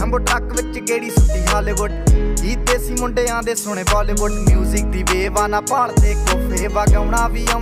ਲੰਬੋ truck ਵਿੱਚ ਗੇੜੀ ਸੁੱਟੀ Hollywood ਜੀ ਦੇਸੀ ਮੁੰਡਿਆਂ ਦੇ ਸੁਣੇ ਬਾਲੀਵੁੱਡ 뮤직 ਦੀ ਵੇਵ ਆ ਨਾ ਭਾਲਦੇ ਕੋਫੇ। ਵਗਾਉਣਾ ਵੀ ਆਉਂਦਾ।